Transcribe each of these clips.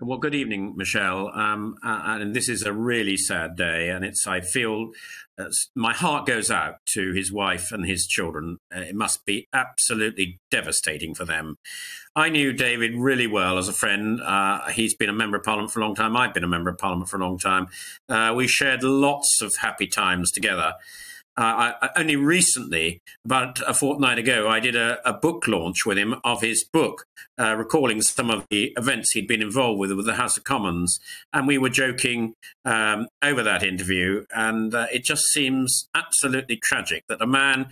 Well, good evening, Michelle. Um, and this is a really sad day, and it's I feel uh, my heart goes out to his wife and his children. Uh, it must be absolutely devastating for them. I knew David really well as a friend. Uh, he's been a member of Parliament for a long time. I've been a member of Parliament for a long time. Uh, we shared lots of happy times together. Uh, I, only recently, about a fortnight ago, I did a, a book launch with him of his book, uh, recalling some of the events he'd been involved with with the House of Commons, and we were joking um, over that interview, and uh, it just seems absolutely tragic that a man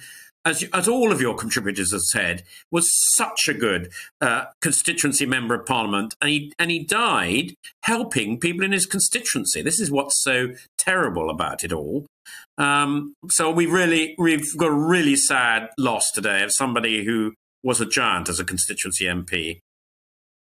as, as all of your contributors have said, was such a good uh, constituency member of parliament, and he and he died helping people in his constituency. This is what's so terrible about it all. Um, so we really we've got a really sad loss today of somebody who was a giant as a constituency MP.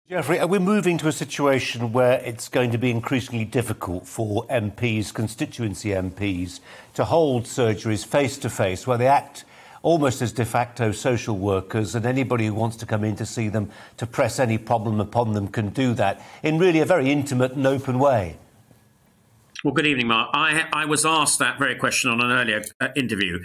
Geoffrey, are we moving to a situation where it's going to be increasingly difficult for MPs, constituency MPs, to hold surgeries face to face, where they act almost as de facto social workers, and anybody who wants to come in to see them to press any problem upon them can do that in really a very intimate and open way. Well, good evening, Mark. I, I was asked that very question on an earlier uh, interview.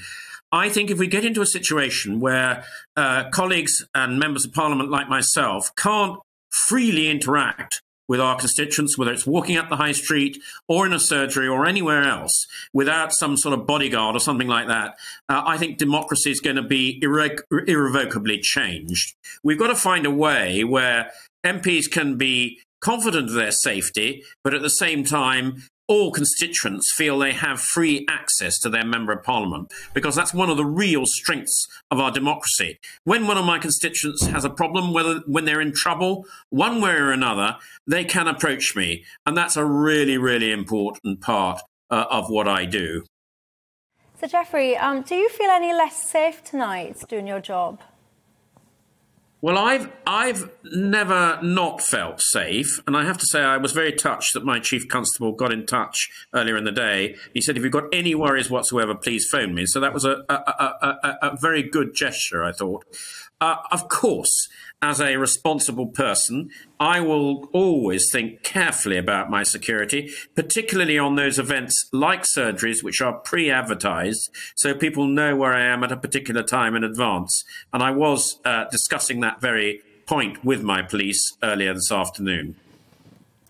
I think if we get into a situation where uh, colleagues and members of parliament like myself can't freely interact with our constituents, whether it's walking up the high street or in a surgery or anywhere else, without some sort of bodyguard or something like that, uh, I think democracy is going to be irre irrevocably changed. We've got to find a way where MPs can be confident of their safety, but at the same time all constituents feel they have free access to their member of parliament because that's one of the real strengths of our democracy. When one of my constituents has a problem, whether when they're in trouble, one way or another, they can approach me, and that's a really, really important part uh, of what I do. So, Geoffrey, um, do you feel any less safe tonight doing your job? Well, I've I've never not felt safe, and I have to say I was very touched that my chief constable got in touch earlier in the day. He said, "If you've got any worries whatsoever, please phone me." So that was a a, a, a, a very good gesture, I thought. Uh, of course, as a responsible person, I will always think carefully about my security, particularly on those events like surgeries, which are pre advertised, so people know where I am at a particular time in advance. And I was uh, discussing that very point with my police earlier this afternoon.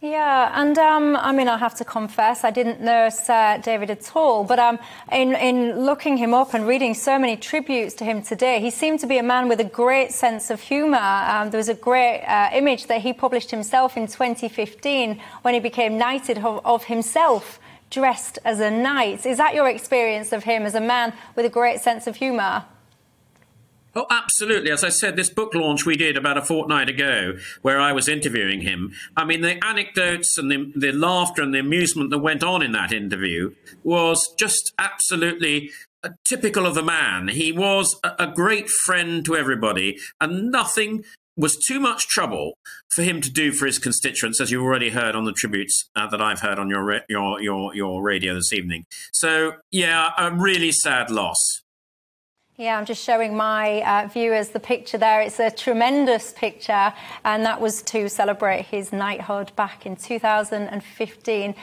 Yeah, and um, I mean, I have to confess, I didn't know uh, David at all. But um, in, in looking him up and reading so many tributes to him today, he seemed to be a man with a great sense of humour. Um, there was a great uh, image that he published himself in 2015 when he became knighted of, of himself dressed as a knight. Is that your experience of him as a man with a great sense of humour? Oh, absolutely. As I said, this book launch we did about a fortnight ago, where I was interviewing him. I mean, the anecdotes and the, the laughter and the amusement that went on in that interview was just absolutely uh, typical of the man. He was a, a great friend to everybody, and nothing was too much trouble for him to do for his constituents, as you already heard on the tributes uh, that I've heard on your, your your your radio this evening. So, yeah, a really sad loss. Yeah, I'm just showing my uh, viewers the picture there. It's a tremendous picture, and that was to celebrate his knighthood back in 2015.